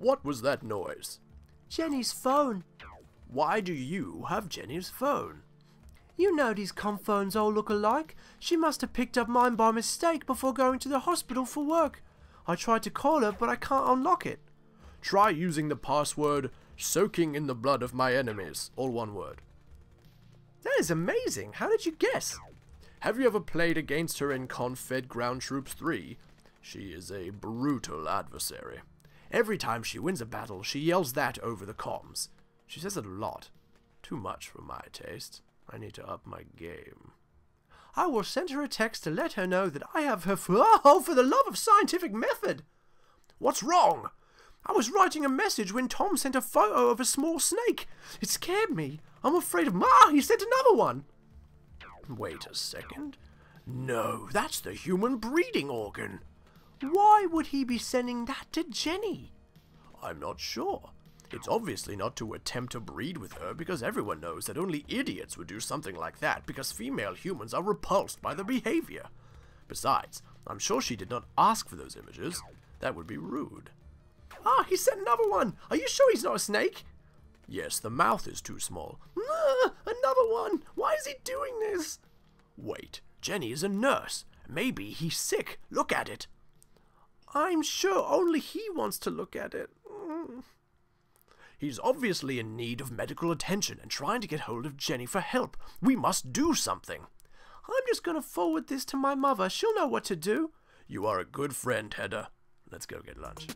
What was that noise? Jenny's phone. Why do you have Jenny's phone? You know these phones all look alike. She must have picked up mine by mistake before going to the hospital for work. I tried to call her, but I can't unlock it. Try using the password soaking in the blood of my enemies. All one word. That is amazing. How did you guess? Have you ever played against her in Confed Ground Troops 3? She is a brutal adversary. Every time she wins a battle, she yells that over the comms. She says it a lot. Too much for my taste. I need to up my game. I will send her a text to let her know that I have her for, oh, for the love of scientific method. What's wrong? I was writing a message when Tom sent a photo of a small snake. It scared me. I'm afraid of... Ah, he sent another one. Wait a second. No, that's the human breeding organ. Why would he be sending that to Jenny? I'm not sure. It's obviously not to attempt to breed with her because everyone knows that only idiots would do something like that because female humans are repulsed by the behavior. Besides, I'm sure she did not ask for those images. That would be rude. Ah, he sent another one. Are you sure he's not a snake? Yes, the mouth is too small. Ah, another one. Why is he doing this? Wait, Jenny is a nurse. Maybe he's sick. Look at it. I'm sure only he wants to look at it. He's obviously in need of medical attention and trying to get hold of Jenny for help. We must do something. I'm just going to forward this to my mother. She'll know what to do. You are a good friend, Hedda. Let's go get lunch.